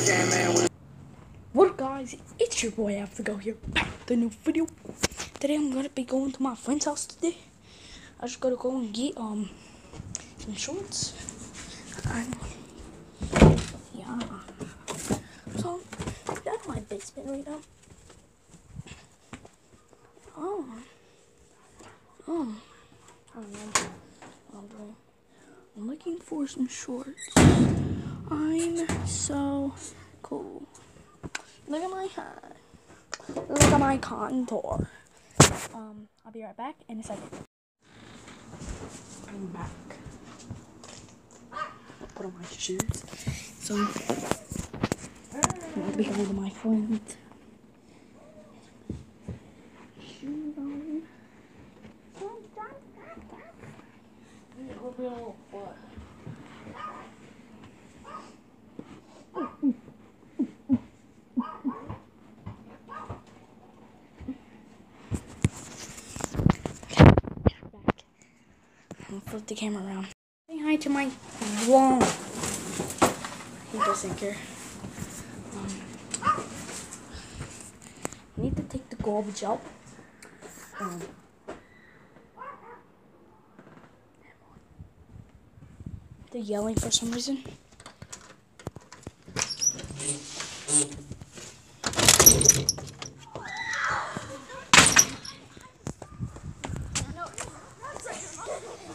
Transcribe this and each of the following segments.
I came in with. What up, guys? It's your boy Go here, back the new video. Today I'm gonna be going to my friend's house today. I just gotta go and get um some shorts. And yeah. So that's my basement right now. Oh. Oh. I don't know. I'm looking for some shorts. I'm cool. Look at my hat. Look at my contour. Um, I'll be right back in a second. I'm back. Put on my shoes. So, I'll be going to my friend. Shoes on. What? I'll flip the camera around. Say hi to my vlog. He doesn't care. Um, need to take the garbage out. Um, they're yelling for some reason.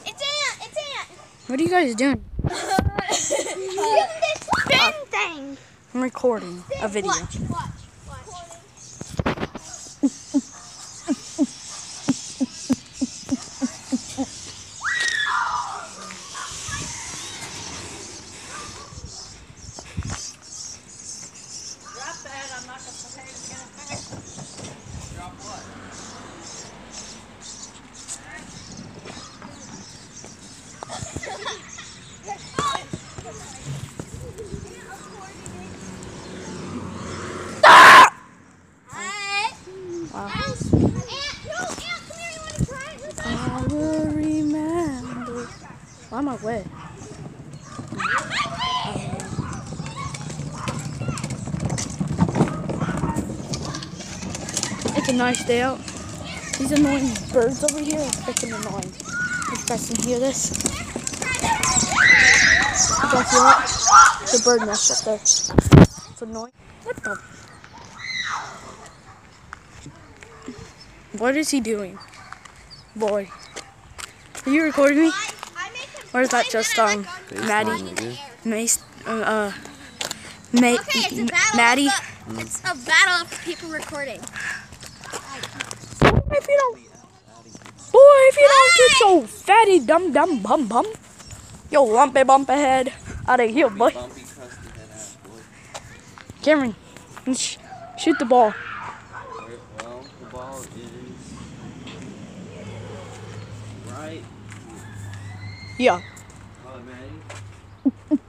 It's Ant! It's Ant! What are you guys doing? Use this uh, spin thing! I'm recording a video. Watch, watch, watch. Alright. Wow. Ant, no, Ant, come here, you wanna try it? Let's I will remember. Am I wet? It's a nice day out. These annoying birds over here are freaking annoying. You guys can hear this. You guys hear that? The bird nest up there. It's annoying. What the? What is he doing? Boy. Are you recording me? Or is that just um Maddie? Mace uh, uh Ma- Okay, it's a battle. Maddie? Of, it's a battle of people recording. Boy, if you don't Boy, if you don't get your fatty dum dum bum bum Yo lumpy bumpy head out of here, boy. Bumpy, crusty head ass boy. Cameron, sh- shoot the ball. Alright, Well, the ball is right. Yeah. Call it Maddie.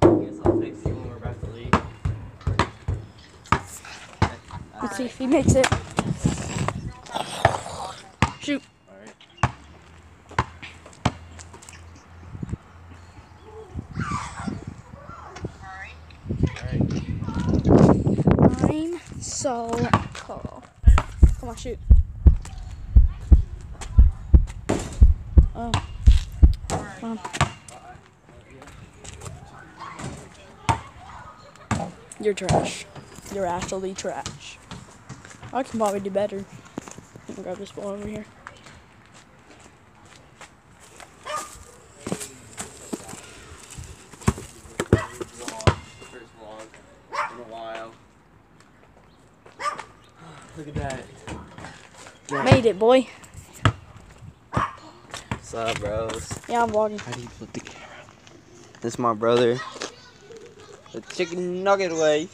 Guess I'll text you when we're about to leave. Let's see if he makes it. Shoot. Alright. I'm so cool. Come on, shoot. Oh. Come on. You're trash. You're actually trash. I can probably do better. Grab this ball over here. Vlog. First vlog in a while. Look at Made it, boy. What's up, bros? Yeah, I'm vlogging. How do you flip the camera? This is my brother. The chicken nugget way.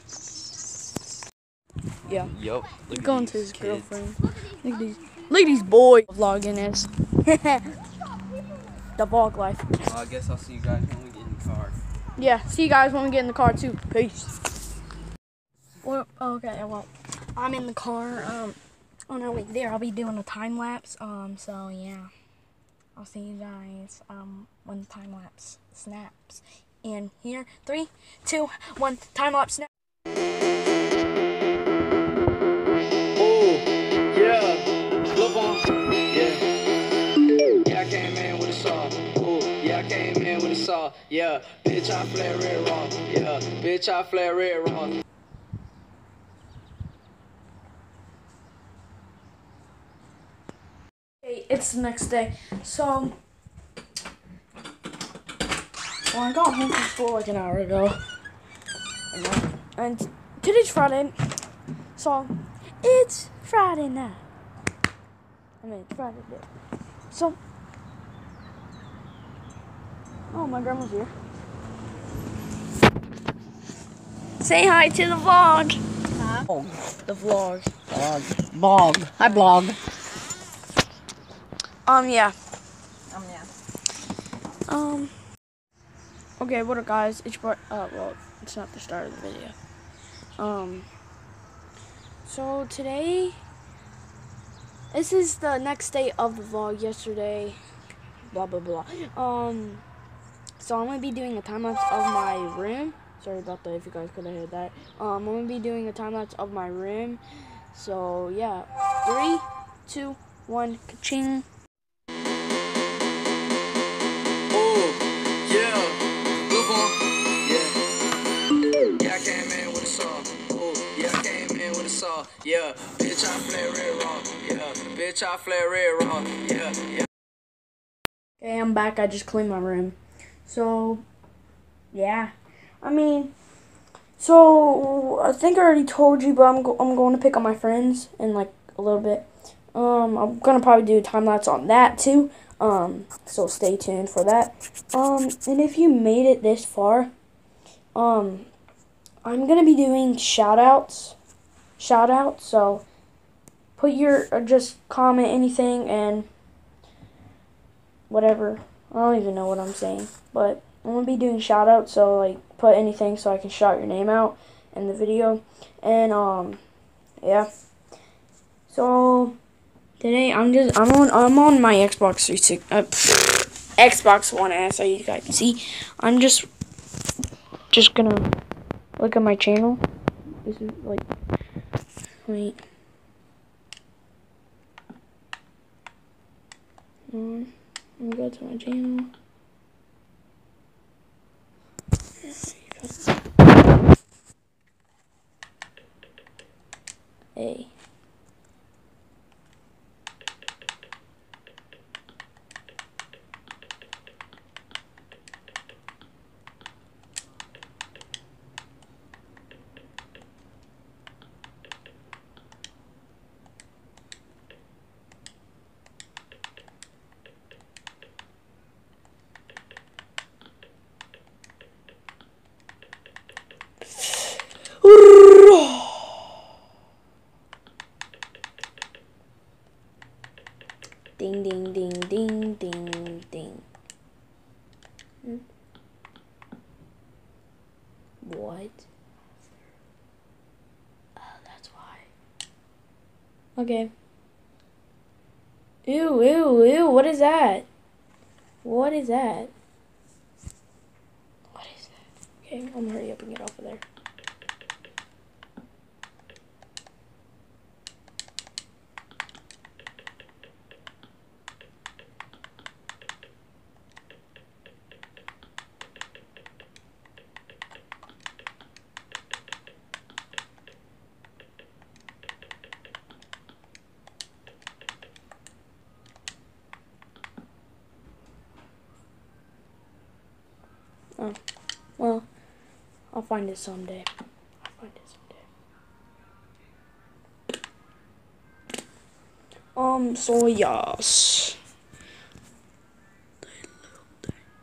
Yeah. Yup. He's going to his girlfriend. Look at these. Look at these boy vlogging is. the vlog life. Well, I guess I'll see you guys when we get in the car. Yeah, see you guys when we get in the car too. Peace. Well, okay, well, I'm in the car. Um, on our way there, I'll be doing a time lapse. Um, so yeah, I'll see you guys um when the time lapse snaps. And here, three, two, one, time lapse snap. In yeah, I came in with a saw. Yeah, bitch, I flare red raw. Yeah, bitch, I flare red raw. The next day. So, well, I got home from school like an hour ago. And, then- and today's Friday. So, it's Friday night. I mean, it's Friday day. So, oh, my grandma's here. Say hi to the vlog. Oh, the vlog. Blog. Hi, blog. Um, yeah. Um, yeah. Um. Okay, what up, guys? It's part. Uh, well, it's not the start of the video. Um. So today, this is the next day of the vlog. Yesterday, blah blah blah. Um. So I'm gonna be doing a time lapse of my room. Sorry about that. If you guys could have heard that. Um, I'm gonna be doing a time lapse of my room. So yeah, three, two, one, ka-ching. Yeah, bitch, I flare red raw. Yeah, bitch, I flare red raw. Yeah, yeah. Okay, I'm back. I just cleaned my room. So, yeah. I mean, so I think I already told you, but I'm go- I'm going to pick up my friends in like a little bit. Um, I'm gonna probably do a time lapse on that too. Um, so stay tuned for that. Um, and if you made it this far, um, I'm gonna be doing shout outs. Shout outs. So put your or just comment anything and whatever. I don't even know what I'm saying. But I'm gonna be doing shout outs, so like put anything so I can shout your name out in the video. And um yeah. So today I'm just I'm on I'm on my Xbox 360 uh, Xbox One S so you guys can see. I'm just just gonna look at my channel. This is like wait. Um, I'm go to my channel. Hey. Ding ding ding ding ding ding. Hmm? What? Oh, that's why. Okay. Ew, ew, ew, what is that? What is that? What is that? Okay, I'm gonna hurry up and get off of there. Oh, well, I'll find it someday. I'll find it someday. Um, so yes.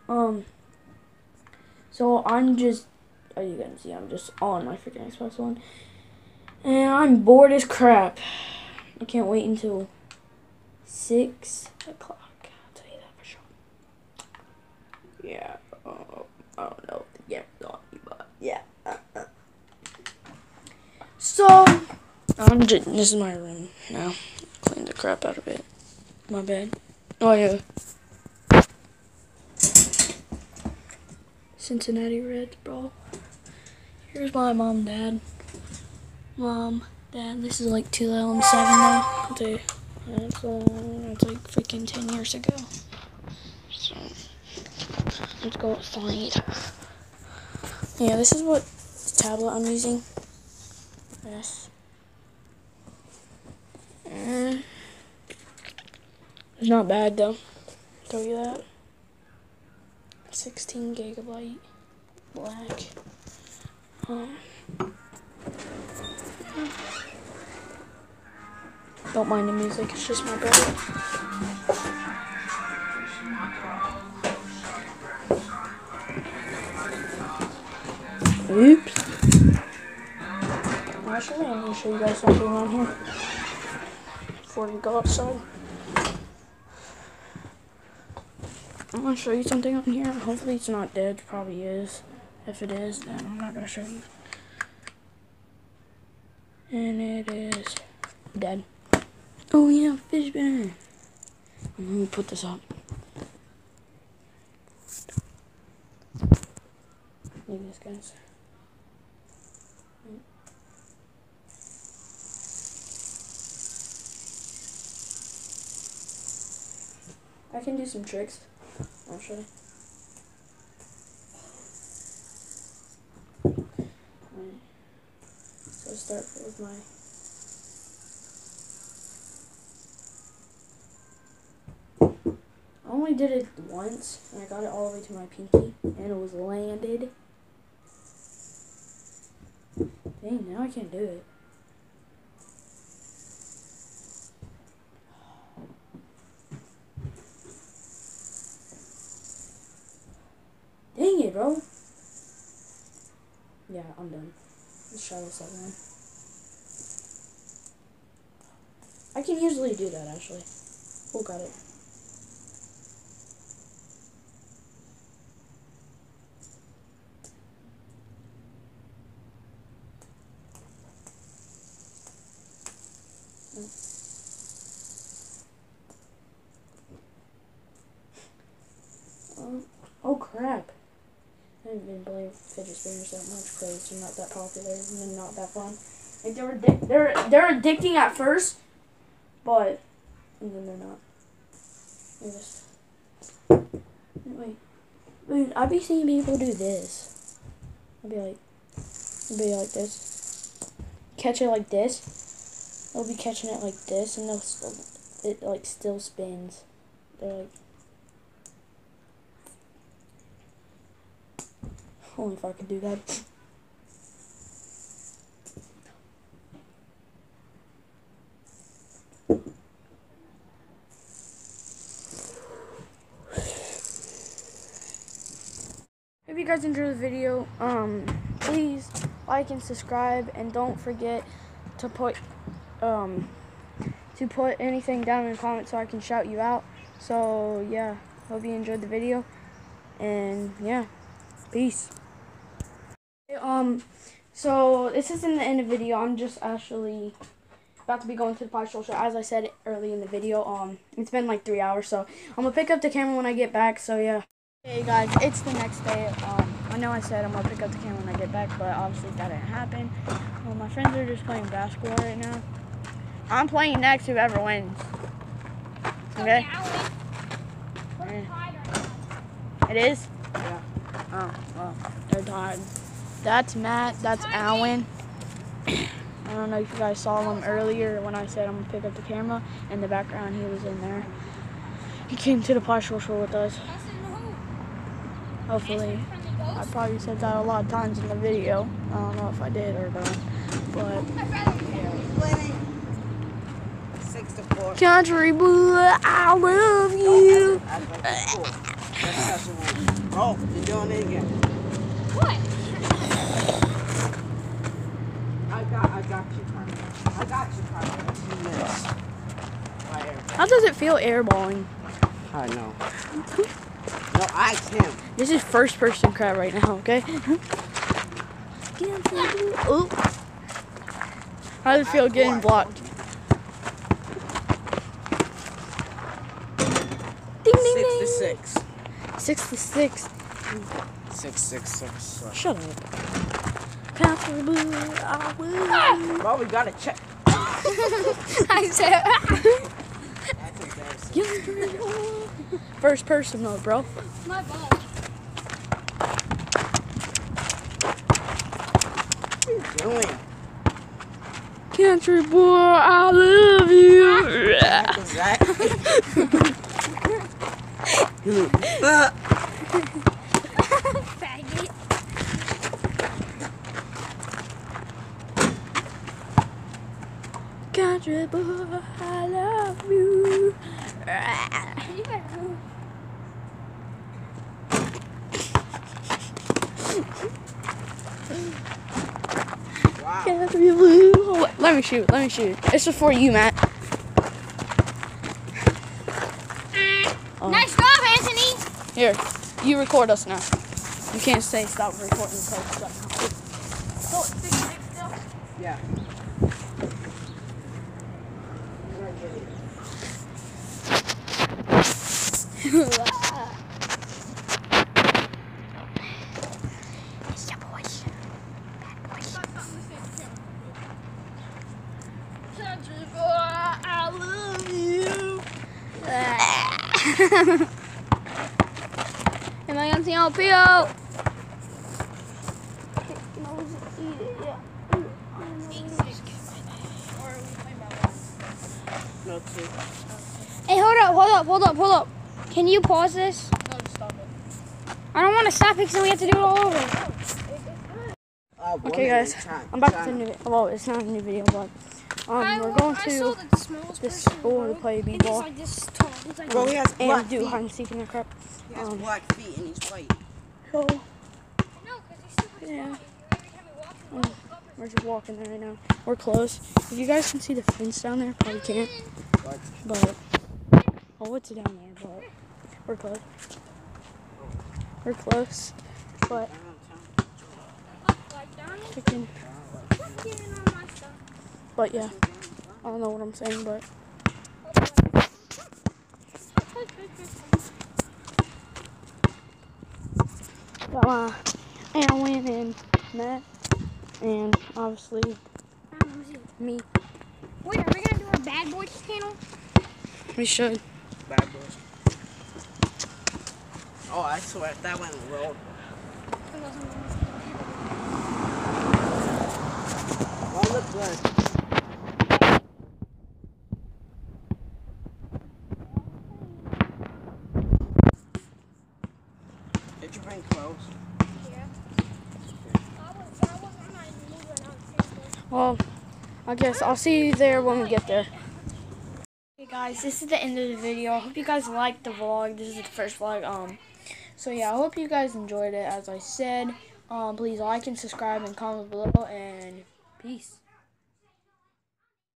Um, so I'm just, are you gonna see? I'm just on my freaking Xbox One, and I'm bored as crap. I can't wait until six o'clock. I'll tell you that for sure. Yeah. Uh, I don't know the game's on, but yeah. Uh, uh. So, I'm just, this is my room now. Clean the crap out of it. My bed. Oh yeah. Cincinnati Reds, bro. Here's my mom, dad. Mom, dad. This is like 2007 though. It's, a, it's, uh, it's like freaking 10 years ago. So let's go outside. Yeah, this is what tablet I'm using. Yes. Mm. It's not bad though. Tell you that. 16 gigabyte black. Um, don't mind the music, it's just my brother. Oops. Actually, I'm gonna show you guys something on here before you go outside. I'm gonna show you something on here. Hopefully it's not dead. Probably is. If it is, then I'm not gonna show you. And it is dead. Oh yeah, fish spinner. Let me put this up. Look at this, guys. I can do some tricks. Show. Right. So start with my I only did it once and I got it all the way to my pinky and it was landed. Dang, now I can't do it. Bro. Yeah, I'm done. Let's try this again. I can usually do that actually. Oh, got it. Um, oh crap. I haven't been playing spinners that much because they're not that popular and they're not that fun. Like they were, addic- they're they're addicting at first, but and then they're not. They just wait, wait. I'd be seeing people do this. I'd be like, I'd be like this. Catch it like this. They'll be catching it like this, and they'll still, it like still spins. They're like. Only if I can do that. If you guys enjoyed the video, um, please like and subscribe, and don't forget to put, um, to put anything down in the comments so I can shout you out. So yeah, hope you enjoyed the video, and yeah, peace. Um, so this isn't the end of the video. I'm just actually about to be going to the Pod Social. As I said early in the video, um, it's been like three hours, so I'm gonna pick up the camera when I get back. So yeah. Hey guys, it's the next day. Um, I know I said I'm gonna pick up the camera when I get back, but obviously that didn't happen. Well, my friends are just playing basketball right now. I'm playing next, whoever wins. Okay. It is. Yeah. Oh well, they're tired. That's Matt. That's Alan. I don't know if you guys saw him earlier when I said I'm gonna pick up the camera. In the background, he was in there. He came to the partial show with us. Hopefully, I probably said that a lot of times in the video. I don't know if I did or not, but Six to four. country boy, I love you. That's cool. That's such a Oh, you're doing it again. What? I got, I got you, Carmen. I got you, Carmen. Two minutes. How does it feel airballing? I know. No, I him. This is first person crab right now, okay? Ooh. How does it feel getting blocked? Ding, ding, Six to six. Six to six. Six, six, six, six. Shut up. Country boy, I will. Bro, we gotta check. I said. Country boy. First person mode, bro. My ball. What are you doing? Country boy, I love you. What was that? Ah. Faggot. Country boy, I love you. wow. Country. Let me shoot. Let me shoot. This is for you, Matt. Mm. Oh. Nice job, Anthony. Here, you record us now. You can't say stop recording. until it's done. Yeah. Country boy, I love you. Am I on the LPO? No, two. Hey, hold up, hold up, hold up, hold up. Can you pause this? No, just stop it. I don't want to stop it because then we have to do it all over. Uh, Okay, guys. I'm back with a Time. new. Well, it's not a new video, but um, we're going to this school to play b-ball like this tall. He's like, Bro, he has black and do feet. hide and seek in that crap. He has um, black feet and he's white. So no, because he's super Yeah. small. Every we walk, we walk up we're just walking there right now. We're close. If you guys can see the fence down there, probably can't. But But oh, it's down there, but we're close. We're close, but stuff. But yeah, I don't know what I'm saying, but got my uh, went and Matt, and obviously me. Wait, are we gonna do a bad boys channel? We should. bad boys. Oh, I swear that went rolled. Oh, look good. Did you bring clothes? Well, I guess I'll see you there when we get there. Hey guys, this is the end of the video. I hope you guys liked the vlog. This is the first vlog. Um, so yeah, I hope you guys enjoyed it. As I said, um, please like and subscribe and comment below. And peace.